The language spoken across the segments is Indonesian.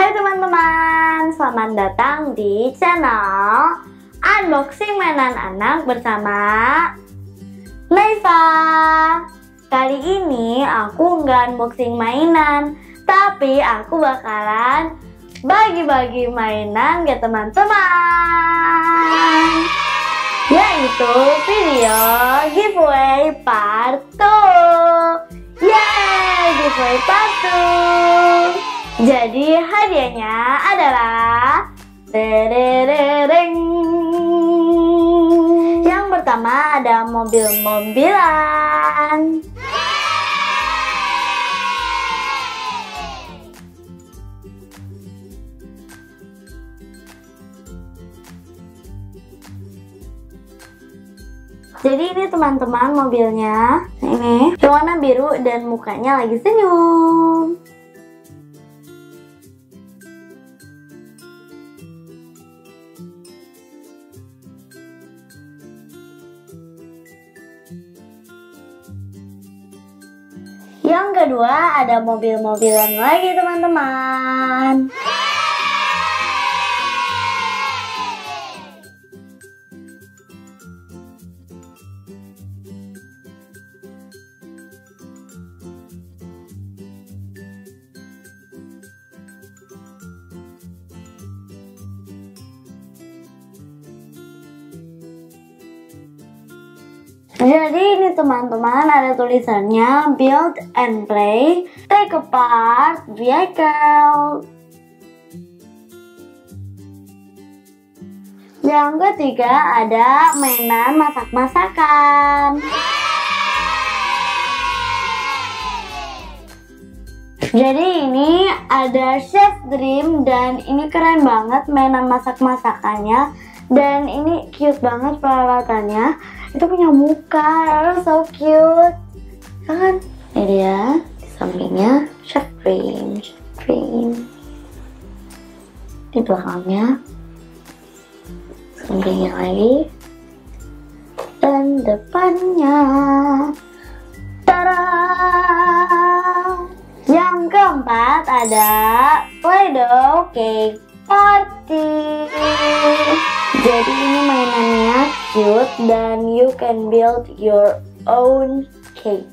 Hai teman-teman, selamat datang di channel Unboxing Mainan Anak bersama Naifa Kali ini aku nggak unboxing mainan Tapi aku bakalan bagi-bagi mainan ke teman-teman. Yaitu video giveaway part 2 Yeay, giveaway part 2 jadi hadiahnya adalah Terereng. Yang pertama ada mobil-mobilan. Jadi ini teman-teman mobilnya. Ini warna biru dan mukanya lagi senyum. Kedua ada mobil-mobilan lagi teman-teman. Jadi ini teman-teman ada tulisannya build and play, take apart vehicle. Yang ketiga ada mainan masak-masakan. Jadi ini ada Chef Dream dan ini keren banget mainan masak-masakannya dan ini cute banget peralatannya itu punya muka. So cute. Kan? Ini dia. Di sampingnya chef cream cream di belakangnya sampingnya lagi. Dan depannya Tara! Yang keempat ada Play-Doh Cake Party. Jadi cute dan you can build your own cake.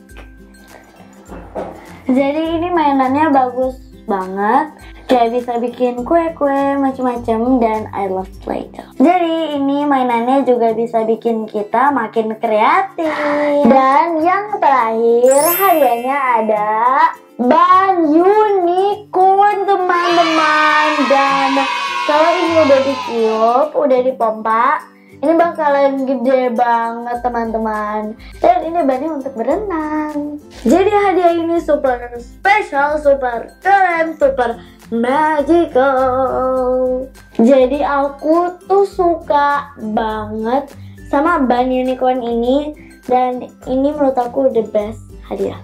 Jadi ini mainannya bagus banget. Kayak bisa bikin kue-kue macam-macam dan I love Play-Doh. Jadi ini mainannya juga bisa bikin kita makin kreatif. Dan yang terakhir hadiahnya ada ban unicorn teman-teman dan kalau ini udah ditiup, udah dipompa, ini bakalan gede banget teman-teman. Dan ini bannya untuk berenang. Jadi hadiah ini super spesial, super keren, super magical. Jadi aku tuh suka banget sama ban unicorn ini. Dan ini menurut aku the best hadiah.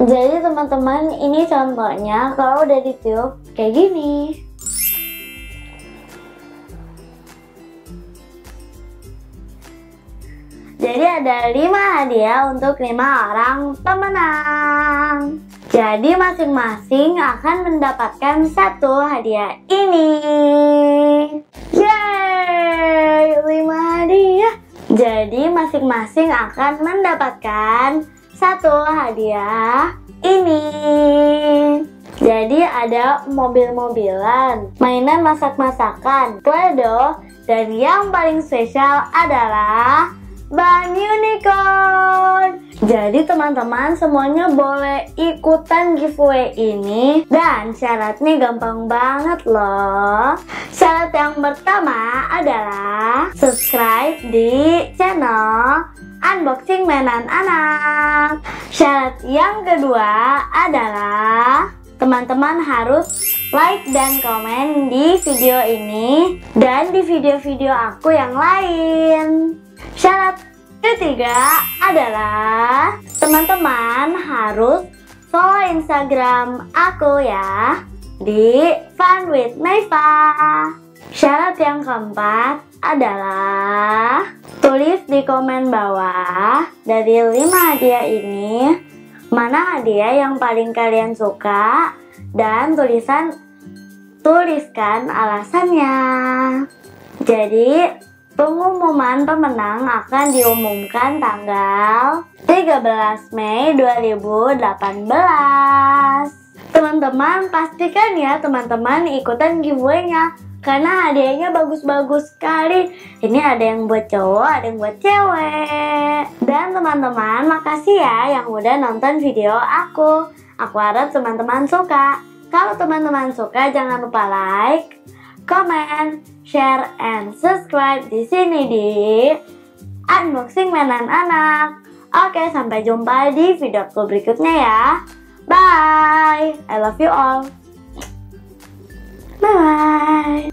Jadi teman-teman ini contohnya kalau udah ditiup kayak gini Jadi ada 5 hadiah untuk 5 orang pemenang. Jadi masing-masing akan mendapatkan satu hadiah ini. Yeay, 5 hadiah. Jadi masing-masing akan mendapatkan satu hadiah ini. Jadi ada mobil-mobilan, mainan masak-masakan, play-doh, dan yang paling spesial adalah Ban Unicorn. Jadi teman-teman semuanya boleh ikutan giveaway ini dan syaratnya gampang banget loh. Syarat yang pertama adalah subscribe di channel Unboxing Mainan Anak. Syarat yang kedua adalah teman-teman harus like dan komen di video ini dan di video-video aku yang lain. Syarat ketiga adalah teman-teman harus follow Instagram aku ya di Fun with Naifa. Syarat yang keempat adalah tulis di komen bawah dari 5 hadiah ini mana hadiah yang paling kalian suka dan tulisan tuliskan alasannya. Jadi, pengumuman pemenang akan diumumkan tanggal 13 Mei 2018. Teman-teman, pastikan ya teman-teman ikutan giveaway-nya karena hadiahnya bagus-bagus sekali. Ini ada yang buat cowok, ada yang buat cewek. Dan teman-teman, makasih ya yang udah nonton video aku. Aku harap teman-teman suka. Kalau teman-teman suka, jangan lupa like, comment, share, and subscribe di sini di Unboxing Mainan Anak. Oke, sampai jumpa di video berikutnya ya. Bye. I love you all. Bye.